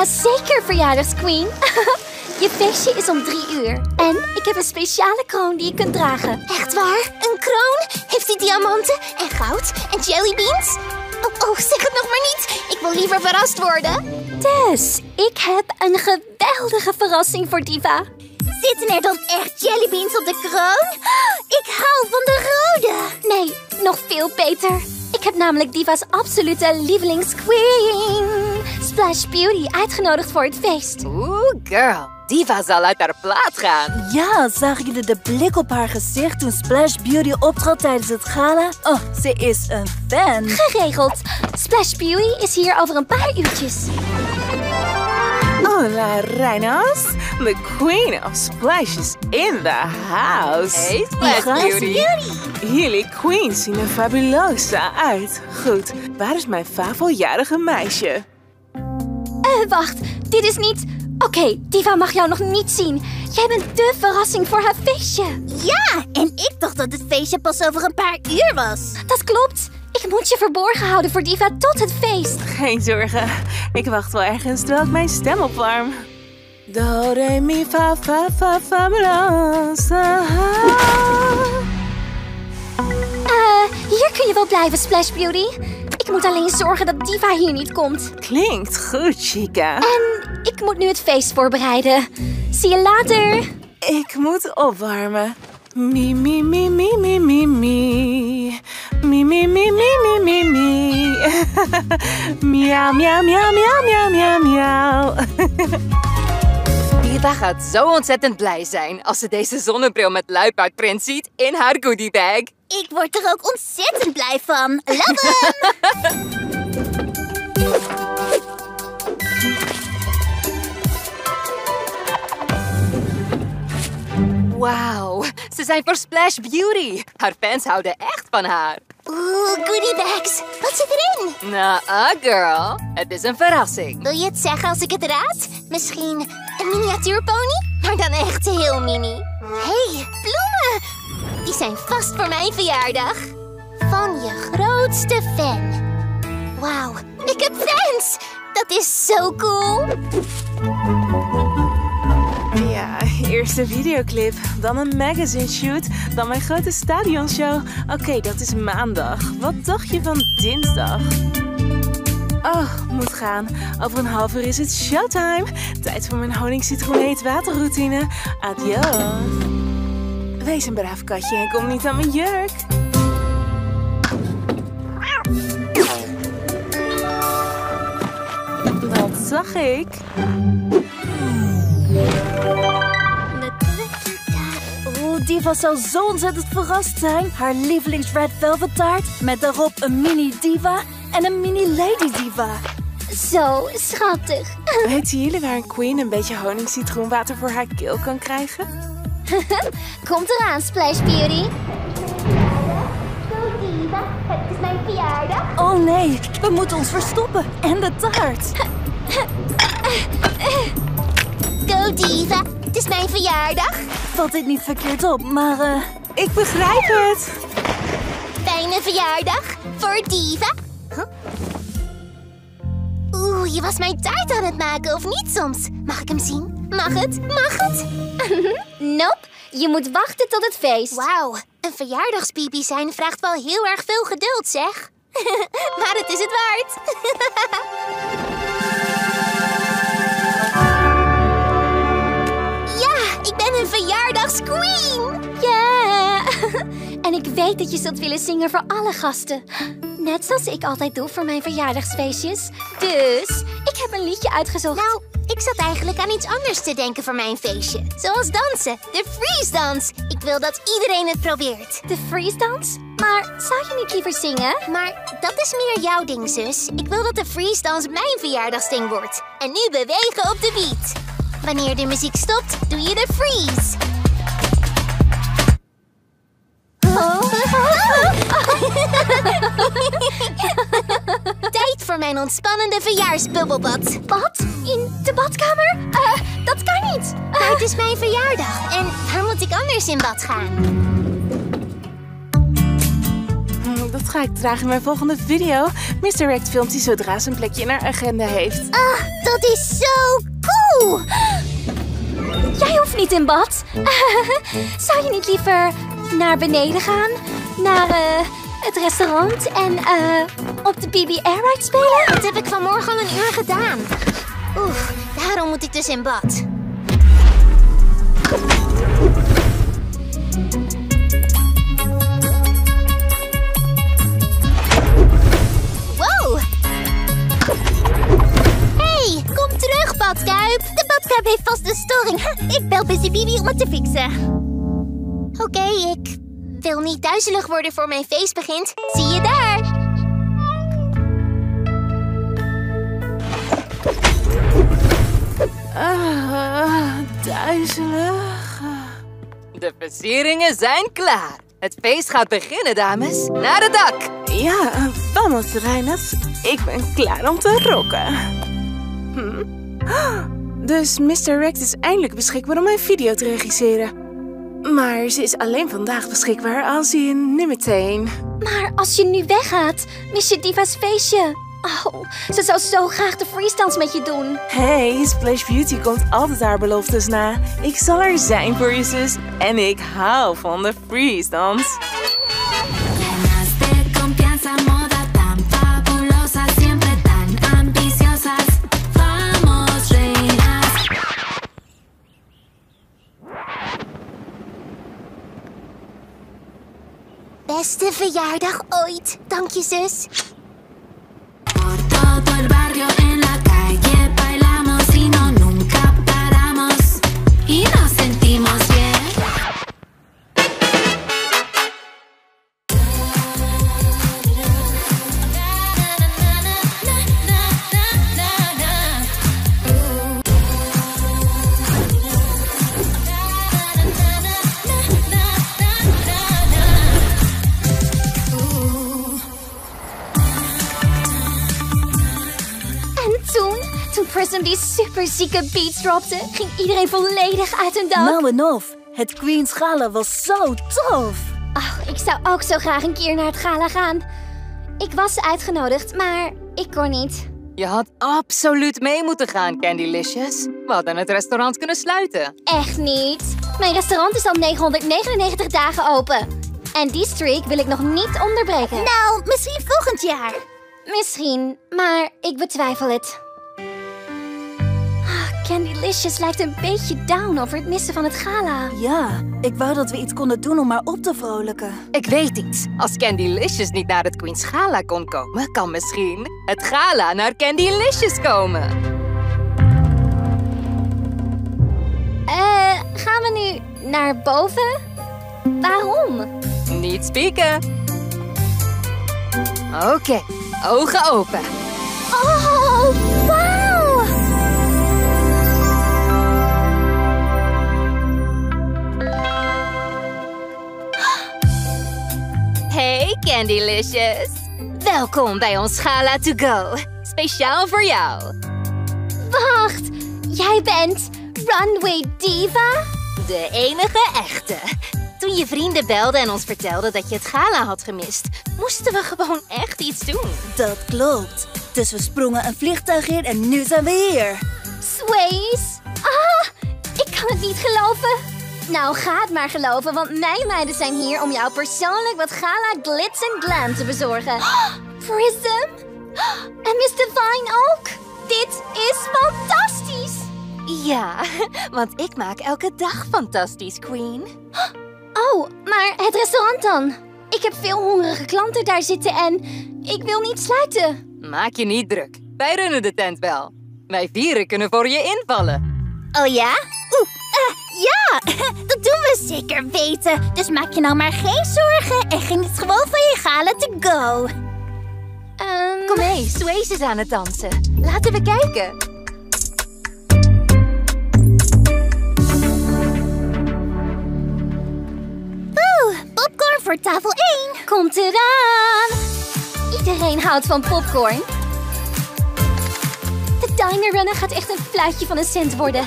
Ja, zeker, verjaardagsqueen. je feestje is om drie uur. En ik heb een speciale kroon die je kunt dragen. Echt waar? Een kroon? Heeft hij diamanten en goud en jellybeans? Oh, oh, zeg het nog maar niet. Ik wil liever verrast worden. Dus, ik heb een geweldige verrassing voor Diva. Zitten er dan echt jellybeans op de kroon? Ik hou van de rode. Nee, nog veel beter. Ik heb namelijk Diva's absolute lievelingsqueen, Splash Beauty, uitgenodigd voor het feest. Oeh, girl. Diva zal uit haar plaat gaan. Ja, zagen jullie de blik op haar gezicht toen Splash Beauty optrad tijdens het gala? Oh, ze is een fan. Geregeld. Splash Beauty is hier over een paar uurtjes. Hola, reinos. The queen of Splash is in the house. Hey, Splash Beauty. Jullie queens zien er fabulosa uit. Goed, waar is mijn faveljarige meisje? Eh, wacht. Dit is niet... Oké, Diva mag jou nog niet zien. Jij bent de verrassing voor haar feestje. Ja, en ik dacht dat het feestje pas over een paar uur was. Dat klopt. Ik moet je verborgen houden voor Diva tot het feest. Geen zorgen, ik wacht wel ergens terwijl ik mijn stem opwarm. Do, re, mi, fa, fa, fa, fabulosa. Eh, hier kun je wel blijven, Splash Beauty. Ik moet alleen zorgen dat Diva hier niet komt. Klinkt goed, chica. En ik moet nu het feest voorbereiden. Zie je later. Ik moet opwarmen. Mi, mi, mi, mi, mi, mi, mi. Mi, mi, mi, mi, mi, mi, mi. Miauw, miauw, miauw, miauw, miauw, miauw, Diva gaat zo ontzettend blij zijn als ze deze zonnebril met luipaardprint ziet in haar goodiebag. Ik word er ook ontzettend blij van. Love hem! Wauw, ze zijn voor Splash Beauty. Haar fans houden echt van haar. Oeh, goodiebags. Wat zit erin? Nou, uh, girl, het is een verrassing. Wil je het zeggen als ik het raad? Misschien een miniatuurpony? Maar dan echt heel mini. Hé, hey, bloemen! Die zijn vast voor mijn verjaardag. Van je grootste fan. Wauw, ik heb fans! Dat is zo cool! Ja, eerst een videoclip, dan een magazine shoot, dan mijn grote stadionshow. Oké, dat is maandag. Wat dacht je van dinsdag? Oh, moet gaan. Over een half uur is het showtime. Tijd voor mijn honingcitroen waterroutine. Adios. Wees een braaf katje en kom niet aan mijn jurk. Dat zag ik. Oeh, Diva zou zo ontzettend verrast zijn. Haar lievelings Red Velvet taart met daarop een mini Diva en een mini Lady Diva. Zo schattig. Weten jullie waar een queen een beetje honingcitroenwater voor haar keel kan krijgen? Komt eraan, Splash Beauty. Diva, het is mijn verjaardag. Oh nee, we moeten ons verstoppen. En de taart. Go Diva, het is mijn verjaardag. Valt dit niet verkeerd op, maar eh... Ik begrijp het. Fijne verjaardag voor Diva. Oeh, je was mijn taart aan het maken, of niet soms? Mag ik hem zien? Mag het? Mag het? Nope, je moet wachten tot het feest. Wauw, een verjaardagspiepie zijn vraagt wel heel erg veel geduld, zeg. maar het is het waard. ja, ik ben een verjaardagsqueen. En ik weet dat je zult willen zingen voor alle gasten. Net zoals ik altijd doe voor mijn verjaardagsfeestjes. Dus ik heb een liedje uitgezocht. Nou, ik zat eigenlijk aan iets anders te denken voor mijn feestje. Zoals dansen, de freeze dans. Ik wil dat iedereen het probeert. De freeze dance? Maar zou je niet liever zingen? Maar dat is meer jouw ding, zus. Ik wil dat de freeze dans mijn verjaardagsding wordt. En nu bewegen op de beat. Wanneer de muziek stopt, doe je de freeze. Tijd voor mijn ontspannende verjaarsbubbelbad. Wat? In de badkamer? Eh, dat kan niet. Maar het is mijn verjaardag en waar moet ik anders in bad gaan? Hm, Dat ga ik dragen in mijn volgende video. Mr. Rect filmt die zodra zijn plekje in haar agenda heeft. Ah, dat is zo cool! Jij hoeft niet in bad. Zou je niet liever naar beneden gaan? Naar eh, het restaurant en eh, op de BB Air Ride spelen? Dat heb ik vanmorgen al een uur gedaan. Oeh, daarom moet ik dus in bad. Wow! Hey, kom terug, badkuip. De badkuip heeft vast een storing. Ik bel Busy Bibi om het te fixen. Oké, ik wil niet duizelig worden voor mijn feest begint. Zie je daar? Ah, duizelig. De versieringen zijn klaar. Het feest gaat beginnen, dames. Naar het dak. Ja, vamos, Reinhard. Ik ben klaar om te rocken. Hm? Dus Mr. Rex is eindelijk beschikbaar om mijn video te regisseren. Maar ze is alleen vandaag beschikbaar als in nu meteen. Maar als je nu weggaat, mis je Diva's feestje. Oh, ze zou zo graag de freestance met je doen. Hey, Splash Beauty komt altijd haar beloftes na. Ik zal er zijn voor je zus en ik hou van de freestance. Beste verjaardag ooit. Dank je, zus. Prism die superzieke beats dropte, ging iedereen volledig uit hun dak. Nou en of. Het Queen's Gala was zo tof. Ach, ik zou ook zo graag een keer naar het gala gaan. Ik was uitgenodigd, maar ik kon niet. Je had absoluut mee moeten gaan, Candylicious. We hadden het restaurant kunnen sluiten. Echt niet. Mijn restaurant is al 999 dagen open. En die streak wil ik nog niet onderbreken. Nou, misschien volgend jaar. Misschien, maar ik betwijfel het. Candylicious lijkt een beetje down over het missen van het gala. Ja, ik wou dat we iets konden doen om haar op te vrolijken. Ik weet iets. Als Candylicious niet naar het Queen's Gala kon komen, kan misschien het gala naar Candylicious komen. Eh, gaan we nu naar boven? Waarom? Niet spieken. Oké, ogen open. Hey Candylicious. Welkom bij ons Gala to go. Speciaal voor jou. Wacht, jij bent Runway Diva? De enige echte. Toen je vrienden belden en ons vertelden dat je het gala had gemist, moesten we gewoon echt iets doen. Dat klopt. Dus we sprongen een vliegtuig in en nu zijn we hier. Sways? Ah, ik kan het niet geloven. Nou, ga het maar geloven, want mijn meiden zijn hier om jou persoonlijk wat gala glitz en glam te bezorgen. Prism? En Miss Divine ook? Dit is fantastisch! Ja, want ik maak elke dag fantastisch, Queen. Oh, maar het restaurant dan? Ik heb veel hongerige klanten daar zitten en ik wil niet sluiten. Maak je niet druk. Wij runnen de tent wel. Wij vieren kunnen voor je invallen. Oh ja? Oeh, eh, ja, dat doen we zeker weten. Dus maak je nou maar geen zorgen en geniet gewoon van je gala to go. Ehm, Kom mee, Swayze is aan het dansen. Laten we kijken. Oeh, popcorn voor tafel 1. Komt eraan! Iedereen houdt van popcorn. De Diner Runner gaat echt een fluitje van een cent worden.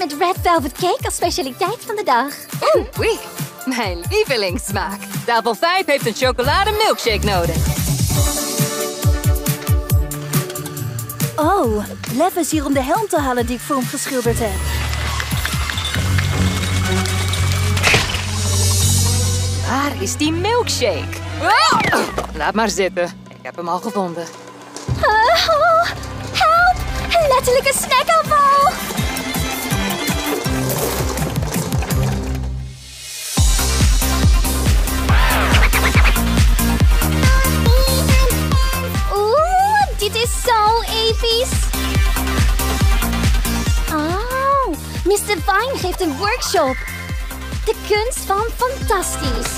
Met red velvet cake als specialiteit van de dag. Oeh, mijn lievelingssmaak. Tafel 5 heeft een chocolade milkshake nodig. Oh, Lev is hier om de helm te halen die ik voor hem geschilderd heb. Waar is die milkshake? Laat maar zitten. Ik heb hem al gevonden. Oh, help! Letterlijke snackaanval! Workshop. De kunst van fantastisch.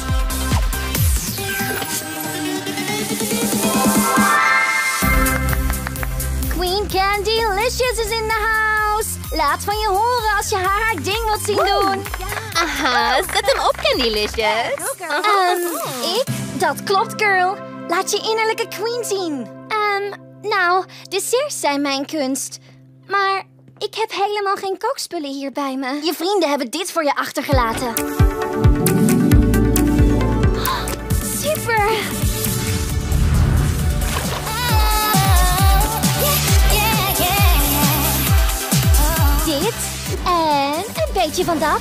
Queen Candy Licious is in the house. Laat van je horen als je haar haar ding wilt zien doen. Aha, zet hem op, Candylicious. Ehm, ik? Dat klopt, girl. Laat je innerlijke queen zien. Ehm, nou, desserts zijn mijn kunst. Maar ik heb helemaal geen kookspullen hier bij me. Je vrienden hebben dit voor je achtergelaten. Super! Dit en een beetje van dat.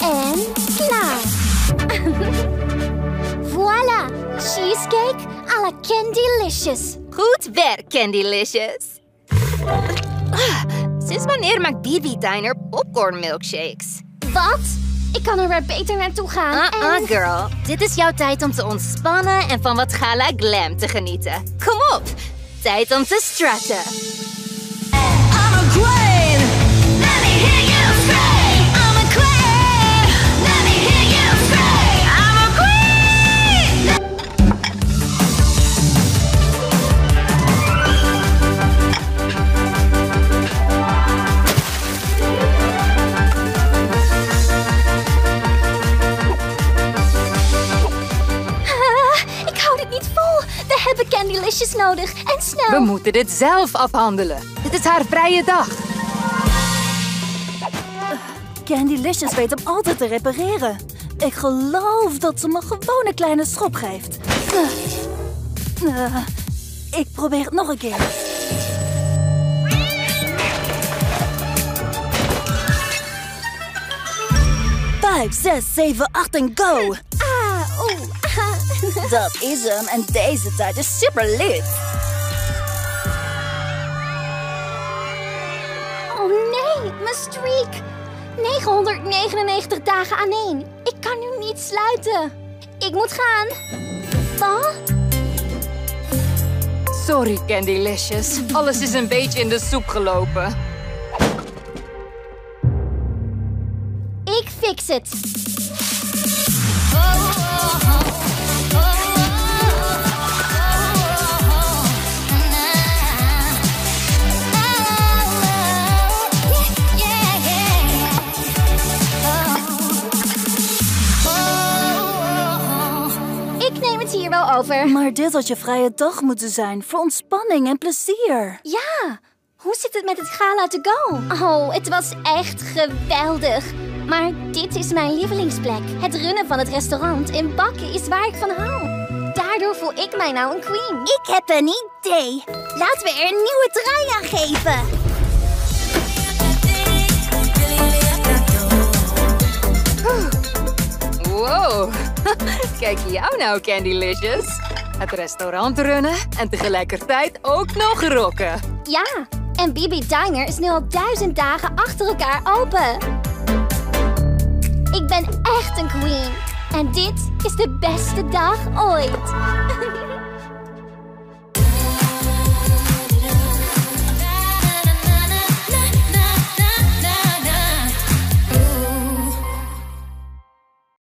En klaar. voilà, cheesecake à la Candylicious. Goed werk, Candylicious. Ah, Sinds wanneer maakt Bibi Diner popcorn milkshakes? Wat? Ik kan er weer beter naartoe gaan. Uh-uh, en... girl. Dit is jouw tijd om te ontspannen en van wat gala glam te genieten. Kom op. Tijd om te strutten. I'm a nodig. En snel. We moeten dit zelf afhandelen. Dit is haar vrije dag. Candylicious weet hem altijd te repareren. Ik geloof dat ze me gewoon een kleine schop geeft. Eh, eh, ik probeer het nog een keer. Vijf, zes, zeven, acht en go! Dat is hem en deze tijd is super lit. Oh nee, mijn streak. 999 dagen aan één. Ik kan nu niet sluiten. Ik moet gaan. Wat? Sorry, Candylicious. Alles is een beetje in de soep gelopen. Ik fix het. Ik over. Maar dit had je vrije dag moeten zijn voor ontspanning en plezier. Ja, hoe zit het met het gala to go? Oh, het was echt geweldig. Maar dit is mijn lievelingsplek. Het runnen van het restaurant en bakken is waar ik van hou. Daardoor voel ik mij nou een queen. Ik heb een idee. Laten we er een nieuwe draai aan geven. Wow. Kijk jou nou, Candylicious. Het restaurant runnen en tegelijkertijd ook nog rocken. Ja, en Bibi Diner is nu al duizend dagen achter elkaar open. Ik ben echt een queen. En dit is de beste dag ooit.